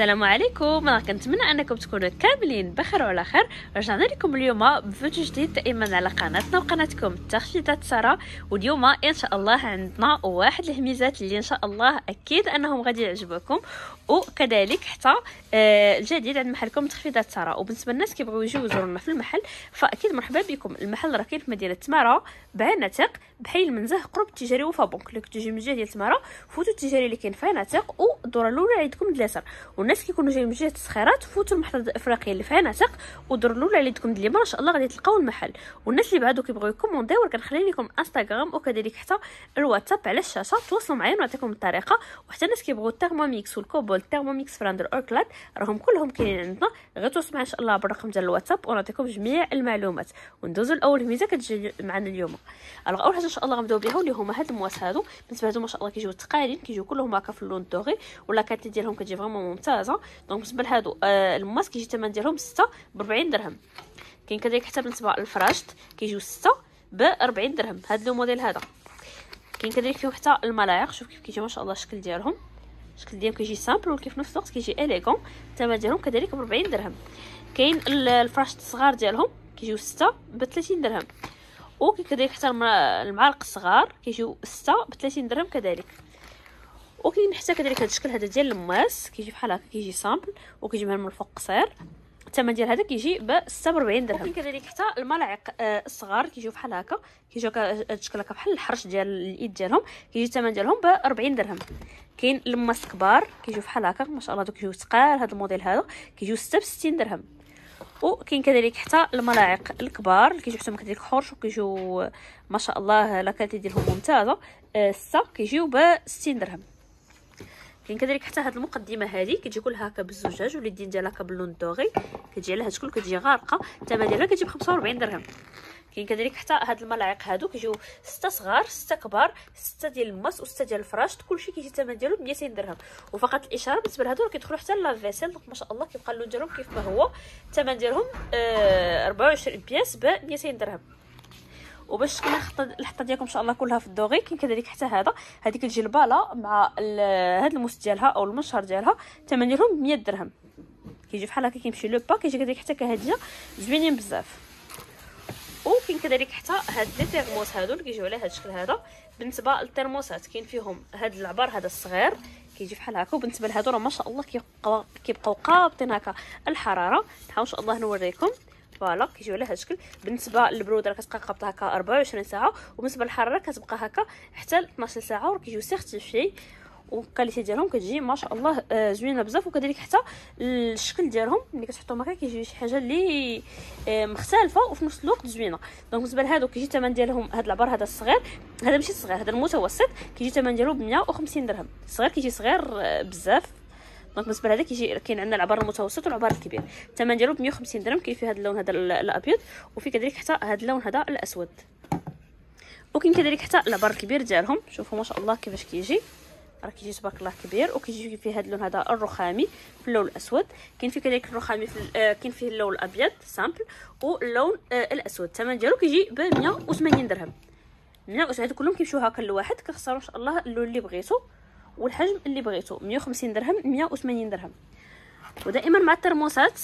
السلام عليكم. أنا كنتمنى أنكم تكونوا كاملين بخير وعلى خير. رجعنا لكم اليوم بفيديو جديد دائما على قناتنا وقناتكم تخفيضات سارة. واليوم إن شاء الله عندنا واحد الهميزات اللي إن شاء الله أكيد أنهم غادي يعجبوكم. وكذلك حتى آه، الجديد عند محلكم تخفيضات سارة. وبالنسبة للناس كيبغيو يجيو يزورونا في المحل فأكيد مرحبا بكم. المحل راه كاين في مدينة تمارة؟ بعناتق بحي المنزه قرب التجاري وفا بونك لو تجي من الجهة ديال تمارة فوتو التجاري اللي كاين في عناتق والدوره الأولى عندكم اليسار والناس كيكونوا جايين من جهة الصخيرات فوتوا المحطة الإفريقية اللي في عناتق الاولى اللي عندكم اليمين إن شاء الله غادي تلقاو المحل. والناس اللي بعدو كيبغيو يكومونديو كنخلي لكم إنستغرام وكذلك حتى الواتساب على الشاشة. تواصلوا معايا ونعطيكم الطريقة. وحتى الناس كيبغيو الترموميكس والكوبول الترموميكس فراندر اوركلاد راهم كلهم كاينين عندنا. غير تواصلوا إن شاء الله بالرقم ديال الواتساب ونعطيكم جميع المعلومات. وندوزو لأول ميزة كتجي معنا اليوم. Alors اول حاجة إن شاء الله غنبدأو بها واللي هما هاد المواس هادو. بالنسبة هادو ما شاء الله كيجيو تقالين كيجيو كلهم هكا في اللون doré و la qualité ديالهم كتجي vraiment ممتازه donc بالنسبة لهادو آه المواس كيجي الثمن ديالهم 6 ب 40 درهم. كاين كذلك حتى بالنسبة للفراشت كيجيو 6 ب 40 درهم. هاد le modèle هذا. كاين كذلك فيهم حتى الملاعق شوف كيف كيجي ما شاء الله الشكل ديالهم. الشكل ديالهم كيجي simple ولكن في نفس الوقت كيجي élégant الثمن ديالهم كذلك ب 40 درهم. كاين الفراشت الصغار ديالهم كيجيو 6 ب 30 درهم. وكاين كذلك حتى المعالق الصغار كيجيو 6 ب 30 درهم كذلك. وكاين حتى كذلك هذا الشكل هذا ديال الماس كيجي بحال هكا كيجي simple وكيجي من الفوق قصير. الثمن ديال هذا كيجي ب 46 درهم. وكاين كذلك حتى الملاعق آه الصغار كيجيو بحال هكا كيجيو هذا الشكل هكا بحال الحرش ديال الإيد ديالهم كيجي الثمن ديالهم ب 40 درهم. كاين الماس كبار كيجيو بحال هكا ما شاء الله هادو كيجيو ثقال هذا الموديل هذا كيجيو 6 ب 60 درهم. وكاين كذلك حتى الملاعق الكبار اللي كيجيو حتى كذلك حرش وكيجيو ما شاء الله la qualité ديالهم ممتازة آه كيجيو ب 60 درهم. كاين كذلك حتى هاد المقدمة هذه كتجي كلها هكا بالزجاج واليدين ديالها هكا باللون doré كتجي على هاد الشكل كتجي غارقة الثمن ديالها كتجي ب 45 درهم. كاين كذلك حتى هاد الملاعق هادو كيجيو ستة صغار ستة كبار ستة ديال الماس وستة ديال الفراش كلشي كيجي الثمن ديالو ب 200 درهم. وفقط الإشارة بالنسبة لهادو كيدخلوا حتى la vaisselle donc ما شاء الله كيبقى اللون ديالهم كيف ما هو. الثمن ديالهم آه 24 pièces ب 200 درهم. وباش تكون الحطه ديالكم إن شاء الله كلها في ال doré كاين كذلك حتى هذا. هذه كتجي الباله مع هذا الموس ديالها أو المنشر ديالها الثمن ديالهم 100 درهم. كيجي بحال هكا كيمشي لو با كيجي كذلك حتى كهدية زوينين بزاف. وكاين كذلك حتى هاد les thermos هادو اللي كيجيو على هاد الشكل هذا. بالنسبة للترموسات كاين فيهم هاد العبار هذا الصغير. كيجي بحال هكا وبالنسبة لهادو راه ما شاء الله كيبقاو كيبقاو قابطين هكا الحرارة. نحاول إن شاء الله نوريكم. voilà كيجيو على هذا الشكل بالنسبة للبرودة كتبقى قابطة هكا 24 ساعة وبالنسبة للحرارة كتبقى هكا حتى 12 ساعة وكيجيو certifiés وال qualité ديالهم كتجي ما شاء الله آه، زوينة بزاف. وكذلك حتى الشكل ديالهم ملي كتحطوهم هكا كيجي شي حاجة اللي آه، مختلفة وفي نفس الوقت زوينة. donc بالنسبة لهادو كيجي الثمن ديالهم هاد العبار هذا الصغير هذا ماشي صغير هذا المتوسط كيجي الثمن ديالو ب 150 درهم. الصغير كيجي صغير آه، بزاف. donc بالنسبة لهذا كيجي كاين عندنا العبار المتوسط والعبار الكبير الثمن ديالو ب 150 درهم كاين فيه هذا اللون هذا الأبيض وفي كذلك حتى هذا اللون هذا الأسود. وكاين كذلك حتى العبار الكبير ديالهم. شوفوا ما شاء الله كيفاش كيجي. راه كيجي تبارك الله كبير وكيجي فيه هذا اللون هذا الرخامي في اللون الأسود. كاين فيه كذلك الرخامي في آه كاين فيه اللون الأبيض simple واللون آه الأسود. الثمن ديالو كيجي ب 180 درهم. 180 هادو كلهم كيمشيو هكا لواحد كتختاروا إن شاء الله اللون اللي بغيتو. والحجم اللي بغيتو 150 درهم 180 درهم. ودائما مع الترموسات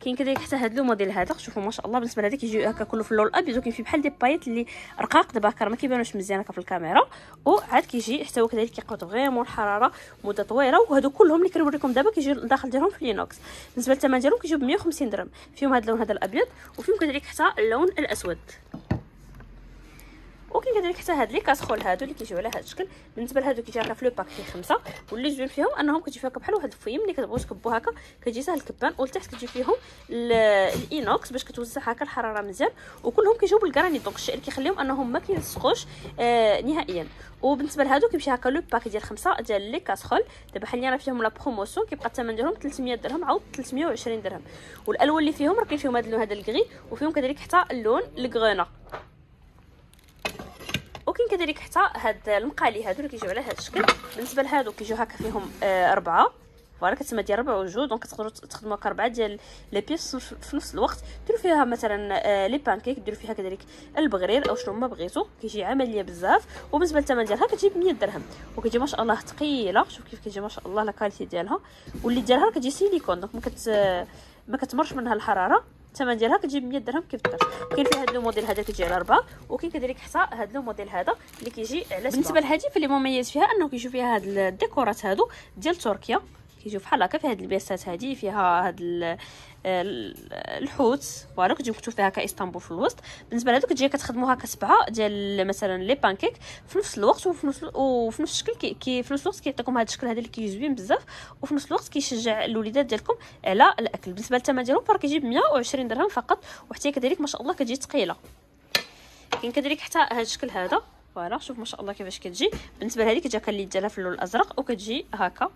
كاين كذلك حتى هاد le modèle هذا شوفوا ما شاء الله بالنسبة لهذا كيجي هكا كله في اللون الأبيض. وكاين فيه بحال des paillettes اللي رقاق دابا هكا ما كيبانوش مزيان هكا في الكاميرا. وعاد كيجي حتى هو كذلك كيقعد vraiment الحرارة مدة طويلة. وهادو كلهم اللي كنوريكم دابا كيجيو الداخل ديالهم في l'inox. بالنسبة للثمن ديالهم كيجيو ب 150 درهم. فيهم هاد اللون هذا الأبيض وفيهم كذلك حتى اللون الأسود. كذلك حتى هاد les casseroles هادو اللي كيجيو على هاد الشكل. بالنسبة لهادو كيجي هكا في le pack فيه خمسة واللي زوين فيهم أنهم كتجي هكا بحال واحد الفورم اللي كتبغيو تكبو هكا كتجي سهل الكبان ولتحت كتجي فيهم ال inox باش كتوزع هكا الحرارة مزيان وكلهم كيجيو بالكرانيت donc الشيء اللي كيخليهم أنهم ما كيلصقوش آه نهائيا. وبالنسبة لهادو كيمشي هكا le pack ديال خمسة ديال les casseroles. دابا حاليا راه فيهم la promotion كيبقى الثمن ديالهم 300 درهم عاود 320 درهم. والألوان اللي فيهم راه كاين فيهم هذا اللون هذا الكغي وفيهم كذلك حتى اللون ال grenat وكاين كذلك حتى هاد المقالي هادو اللي كيجيو على هاد الشكل. بالنسبة لهادو كيجيو هكا فيهم آه أربعة. voilà كتسمى ديال ربع وجوج. donc تقدروا تخدموا هكا ربعه ديال les pièces في نفس الوقت. ديروا فيها مثلا آه، les pancakes. ديروا فيها كذلك البغرير أو شنو ما بغيتو. كيجي عملية بزاف. وبالنسبة للثمن ديالها كتجي ب 100 درهم. وكتجي ما شاء الله ثقيلة. شوف كيف كتجي ما شاء الله la qualité ديالها. واللي ديالها كتجي silicone. donc ما كت ما كتمرش منها الحرارة. الثمن ديالها كتجي ب 100 درهم كيف درت كاين فيه هذا le modèle هذا كيجي على 4 وكاين كذلك حتى هذا le modèle هذا اللي كيجي على بالنسبة لهذه فاللي مميز فيها أنه كيجيو فيها هاد الديكورات هادو ديال تركيا. كيجيو بحال هكا في هاد البياسات هادي فيها هاد الحوت. voilà كتجي مكتوب فيها إسطنبول في الوسط. بالنسبة لهادو كتجي كتخدموها كسبعه ديال مثلا les pancakes. في نفس الوقت وفي نفس وفي نفس الشكل كي, كي في نفس الوقت كيعطيكم هذا الشكل هذا اللي كيجي زوين بزاف. وفي نفس الوقت كيشجع الوليدات ديالكم على الأكل. بالنسبة للثمن ديالهم فراه كيجي ب 120 درهم فقط. وحتى كذلك ما شاء الله كتجي ثقيله كاين كذلك حتى هذا الشكل هذا. voilà شوف ما شاء الله كيفاش كتجي. بالنسبة لهذه كتجي اللي ديالها في اللون الأزرق وكتجي هكا.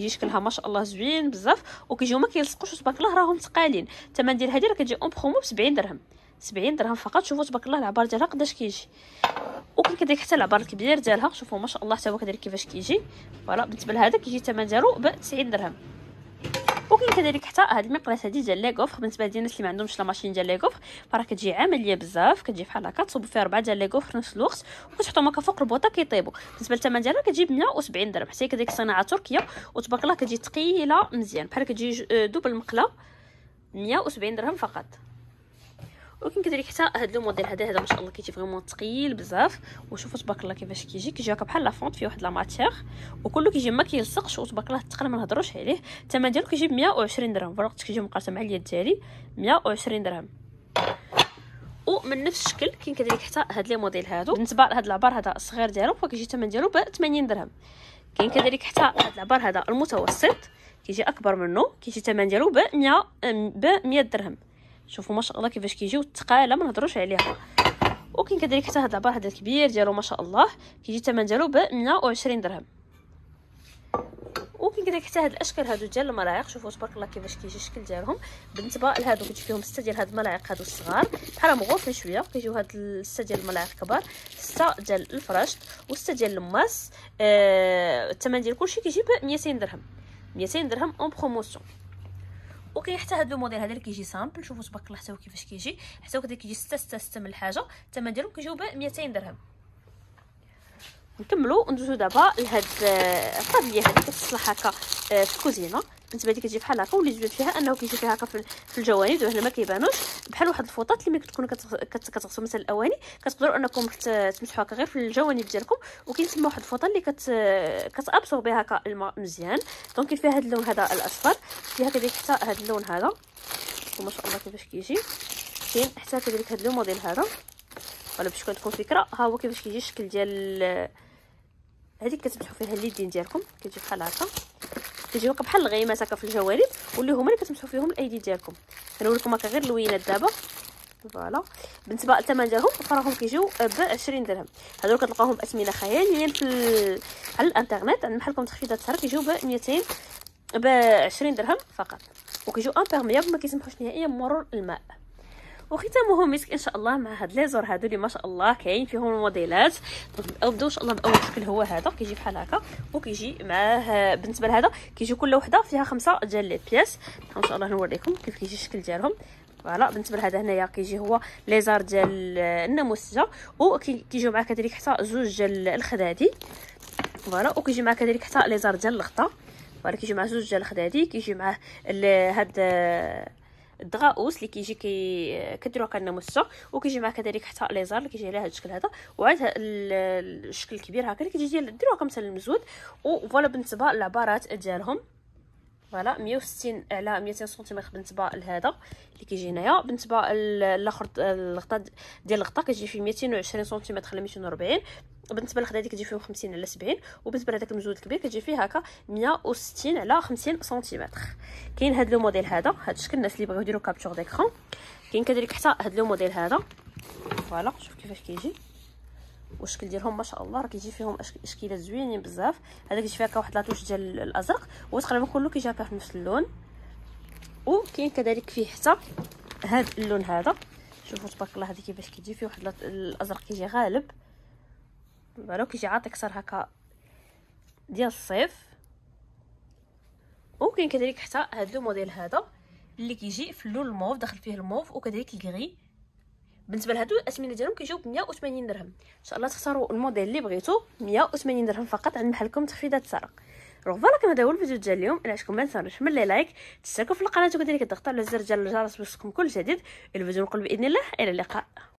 كيجي شكلها ما شاء الله زوين بزاف وكيجيو ما كيلصقوش تبارك الله راهم ثقالين الثمن ديال هذه راه كتجي en promo ب 70 درهم. 70 درهم فقط شوفوا تبارك الله العبار ديالها قداش كيجي. وكاين كذلك حتى العبار الكبير ديالها شوفوا ما شاء الله حتى هو كذلك كيفاش كيجي. voilà بالنسبة لهذا كيجي الثمن ديالو ب 90 درهم. وكاين كذلك حتى هاد المقلات هادي ديال les gaufres بالنسبة للناس اللي ما عندهمش la machine ديال les gaufres فراه كتجي عمليه بزاف كتجي بحال هكا تصوبوا فيها ربعة ديال لي في نفس الوقت وكتحطوهم هكا فوق البوطة كيطيبوا بالنسبة للثمن ديالها كتجي ب 170 درهم حتى كذلك صناعة تركية وتبارك الله كتجي ثقيله مزيان. بحال كتجي double المقله 170 درهم فقط. وكاين كذلك حتى هذا le modèle هذا هذا ما شاء الله كيجي vraiment ثقيل بزاف. وشوفوا تبارك الله كيفاش كيجي. كيجي هكا بحال la fonte فيه واحد la matière وكله كيجي ما كيلصقش وتبارك الله الثقل ما نهضروش عليه. الثمن ديالو كيجي ب 120 درهم. بالوقت كيجي مقاسم مع اليد ديالي 120 درهم. ومن نفس الشكل كاين كذلك حتى هاد les modèles هادو. بالنسبة لهاد العبار هذا الصغير ديالو فكيجي الثمن ديالو ب 80 درهم كاين كذلك حتى هاد العبار هذا المتوسط كيجي أكبر منه. كيجي الثمن ديالو ب 100 ب 100 درهم. شوفوا ما شاء الله كيفاش كيجيو الثقاله ما نهضروش عليها. وكاين كذلك حتى هذا العبار هذا الكبير ديالو ما شاء الله كيجي الثمن ديالو ب 120 درهم. وكاين كذلك حتى هاد الأشكال هادو ديال الملاعق شوفوا تبارك الله كيفاش كيجي الشكل ديالهم. بالنسبة لهادو كيجي فيهم ستة ديال هاد الملاعق هادو الصغار بحال مغوفين شوية كيجيو هاد ستة ديال الملاعق كبار ستة ديال الفراشت وستة ديال المعالق آه ديال كلشي كيجي ب 200 درهم. 200 درهم en promotion وكاين حتى هذا الموديل هذا اللي كيجي simple. شوفوا تبارك الله حتى هو كيفاش كيجي. حتى هو كيجي 6 6 6 من الحاجة. الثمن ديالو كيجيو ب 200 درهم. نكملوا وندوزو دابا لهاد الطابليه هذه كتصلح هكا آه، في الكوزينة. بالنسبة لي كتجي بحال هكا واللي زوين فيها أنه كيجي فيها هكا في الجوانب هنا ما كيبانوش. بحال واحد الفوطات اللي ملي كتكونوا كتغسلوا مثلا الأواني كتقدروا أنكم تمسحوا هكا غير في الجوانب ديالكم. وكاين تما واحد الفوطة اللي كت كت absorber هكا الماء مزيان. donc كاين فيها هذا اللون هذا الأصفر. فيها كذلك حتى هذا اللون هذا. وما شاء الله كيفاش كيجي. كاين حتى كذلك هذا الموديل هذا. voilà باش تكون فكرة ها هو كيفاش كيجي الشكل ديال هذيك كتمسحوا فيها اليدين ديالكم. كتجي بحال هكا. كيجيو بحال الغيمات هكا في الجوانب واللي هما اللي كتمسحوا فيهم الأيدي ديالكم. كنوريكم هكا غير اللوينات دابا. voilà. بالنسبة للثمن ديالهم فراهم كيجيو ب 20 درهم. هادو كتلقاوهم باثمنه خيالية في على الإنترنت. عند محلكم تخفيضات السعر كيجيو ب 200 ب 20 درهم فقط. وكيجيو imperméable ما كيسمحوش نهائيا بمرور الماء. وختامه مسك إن شاء الله مع هاد ليزور هادو اللي ما شاء الله كاين فيهم الموديلات. نبداو إن شاء الله بأول شكل هو هذا كيجي بحال هكا وكيجي معاه بالنسبة لهذا كيجي كل وحدة فيها خمسة ديال les pièces. إن شاء الله نوريكم كيف كيجي الشكل ديالهم. voilà بالنسبة لهذا هنايا كيجي هو ليزار ديال الناموسية وكيجيو معاه كذلك حتى زوج ديال الخدادي. voilà وكيجي معاه كذلك حتى ليزار ديال الغطا voilà كيجي معاه زوج ديال الخدادي كيجي معاه هاد ال drap-housse اللي كيجي كي كديروا لناموسية وكيجي معاه كذلك حتى ليزار اللي كيجي على هذا الشكل هذا. وعاد الشكل الكبير هكا اللي كيجي ديال ديروها مثلا المزود وفوالا بالنسبة للعبارات ديالهم. فوالا 160 على 200 سنتيمتر بالنسبة لهذا اللي كيجي هنايا. بالنسبة للاخر الغطاء ديال الغطاء كيجي فيه 220 سنتيمتر على 240 بالنسبة للخدا كتجي فيهم 50 على 70 وبالنسبة لهذاك المزود الكبير كتجي فيه هكا 160 على 50 سنتيمتر. كاين هذا لو موديل هذا هذا الشكل الناس اللي بغاو يديروا كابتور ديكرون كاين كذلك حتى هذا le modèle هذا. voilà شوف كيفاش كيجي. والشكل ديالهم ما شاء الله راه كيجي فيهم اشكالات زوينين بزاف. هذا كيجي فيه هكا واحد la touche ديال الأزرق وتقريبا كله كيجي هكا في نفس اللون. وكاين كذلك فيه حتى هذا اللون هذا. شوفوا تبارك الله هذه كيفاش كيجي فيه واحد الأزرق كيجي غالب. voilà كيجي عاطي كسر هكا ديال الصيف. وكاين كذلك حتى هذا le modèle هذا اللي كيجي في اللون الموف داخل فيه الموف وكذلك الكغي بالنسبة لهادو الاثمنه ديالهم كيجيو ب 180 درهم. إن شاء الله تختاروا الموديل اللي بغيتو 180 درهم فقط. عند محلكم تخفيضات donc voilà كان هذا هو الفيديو ديال اليوم. إلا عجبكم ما تنساوش من les likes تشتركوا في القناة وكذلك تضغطوا على الزر ديال الجرس باش تكون كل جديد. الفيديو نقول بإذن الله. إلى اللقاء.